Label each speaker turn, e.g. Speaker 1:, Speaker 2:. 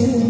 Speaker 1: you.